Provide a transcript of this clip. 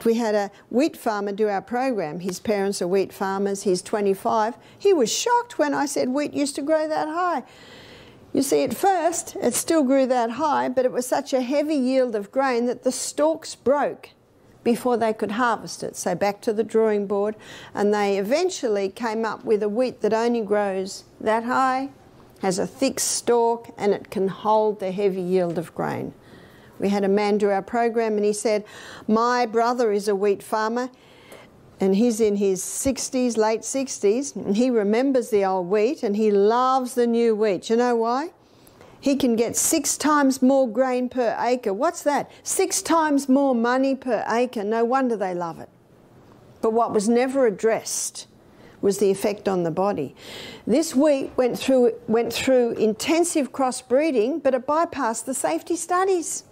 fact, we had a wheat farmer do our program. His parents are wheat farmers. He's 25. He was shocked when I said wheat used to grow that high. You see, at first, it still grew that high, but it was such a heavy yield of grain that the stalks broke before they could harvest it. So back to the drawing board, and they eventually came up with a wheat that only grows that high, has a thick stalk, and it can hold the heavy yield of grain. We had a man do our program, and he said, My brother is a wheat farmer and he's in his 60s, late 60s, and he remembers the old wheat and he loves the new wheat. You know why? He can get six times more grain per acre. What's that? Six times more money per acre. No wonder they love it. But what was never addressed was the effect on the body. This wheat went through, went through intensive crossbreeding, but it bypassed the safety studies.